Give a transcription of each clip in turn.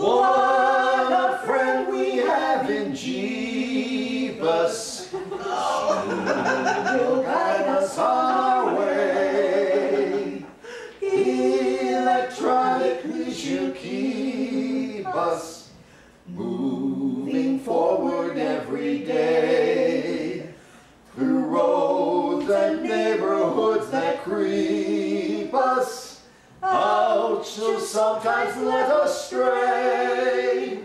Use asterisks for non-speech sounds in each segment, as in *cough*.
What a friend we have in Geepus. *laughs* He'll guide us our way. Electronically she'll keep us moving forward every day. Through roads and neighborhoods that creep us she'll sometimes let us stray.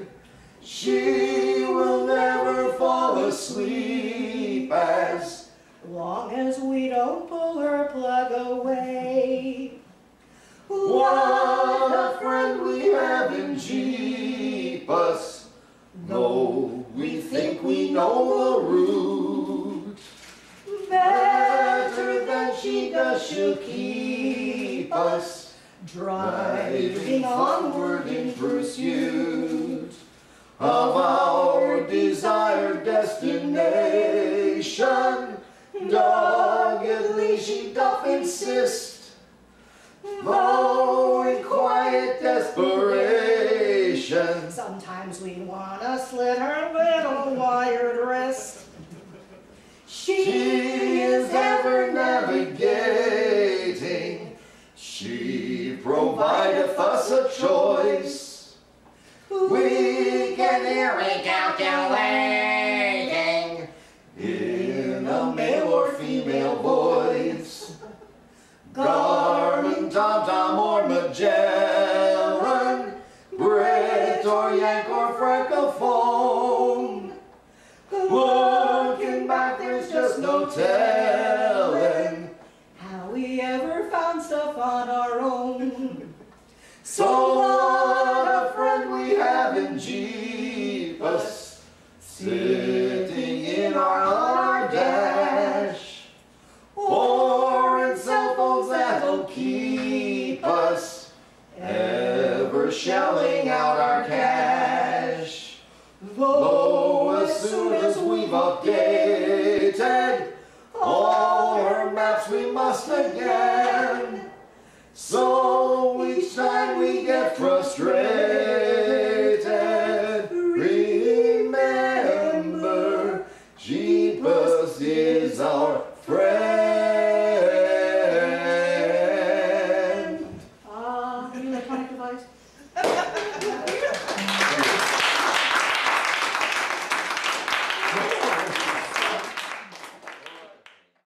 She will never fall asleep as long as we don't pull her plug away. What a friend we have in Geepus. Though we think we know the route, better than she does, she'll keep us driving onward in pursuit of our desired destination. Doggedly she doth insist, though in quiet desperation. Sometimes we wanna slit her little wired wrist. She is ever navigating. Provideth us a choice. We can hear it calculating in a male or female voice. Garmin, TomTom, or Magellan, Brit or Yank or Francophone. Looking back, there's just no telling. How we ever found stuff on our own. So what a friend we have in Geepus, sitting in our, our dash, or in cell phones that'll keep us ever shelling out our cash. Though as soon as we've updated all our maps, we must again. So each time we get frustrated, remember, Geepus is our